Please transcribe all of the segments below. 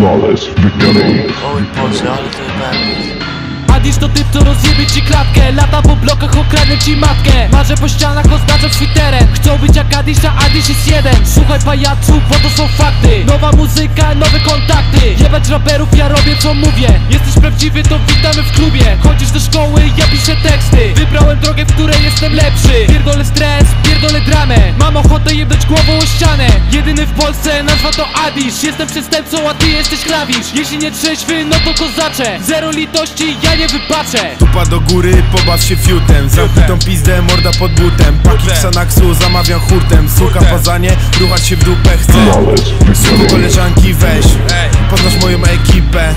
Flawless victory. Ale to typ, co rozjebie ci klatkę Lata po blokach, okradnę ci matkę. Marzę po ścianach, oznaczam swój teren. Chcą być jak Adisz, a Adisz jest jeden. Słuchaj pajacu, bo to są fakty. Nowa muzyka, nowe kontakty. Jebać raperów, ja robię co mówię. Jesteś prawdziwy, to witamy w klubie. Chodzisz do szkoły, ja piszę teksty. Wybrałem drogę, w której jestem lepszy. Pierdolę stres, pierdolę dramę. Mam ochotę jebnąć głową o ścianę. Jedyny w Polsce, nazwa to Adisz Jestem przestępcą, a ty jesteś klawisz. Jeśli nie trzeźwy, no to kozacze. Zero litości, ja nie wybaczę Tupa do góry, pobaw się fiutem. Zamknij tą pizdę, morda pod butem. Paki Xanaxu, zamawiam hurtem. Suka pazanie, ruchać się w dupę chcę. Victory. koleżanki weź. Poznasz moją ekipę.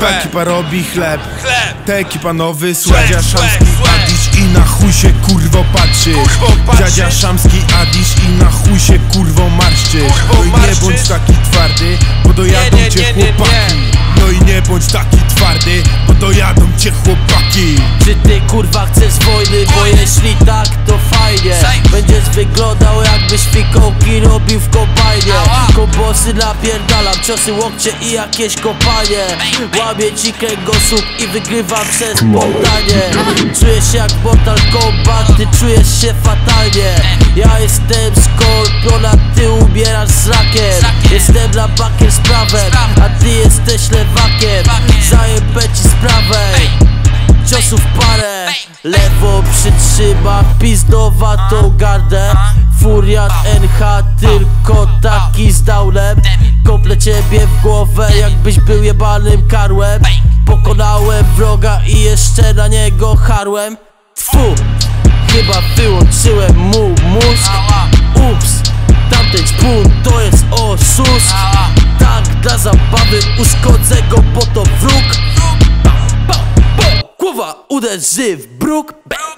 Ta ekipa robi chleb. Chleb. Ta ekipa nowy, Sładzia Szamski. Adisz i na chuj się kurwo patrzy. Dziadzia Szamski, Adisz i na chuj się kurwo marszczy. No i nie bądź taki twardy, bo dojadą cię chłopaki. No i nie bądź taki kurwa chcesz wojny? Bo jeśli tak to fajnie. Będziesz wyglądał jakbyś fikołki robił w kombajnie Kobosy napierdalam, ciosy łokcie i jakieś kopanie. Łamię ci kręgosłup i wygrywam przez spontanie Czujesz się jak Mortal Kombat, ty czujesz się fatalnie. Ja jestem skorpion, a ty umierasz z rakiem. Jestem na bakier Lewo przytrzyma pizdowatą gardę. Furiat NH tylko taki z downem Kople ciebie w głowę jakbyś był jebanym karłem. Pokonałem wroga i jeszcze na niego harłem. Tfu, chyba wyłączyłem mu mózg. Ups, tamten czpun to jest oszust. Tak dla zabawy uszkodzę go, bo to wróg. Głowa uderzy w Brook Bang.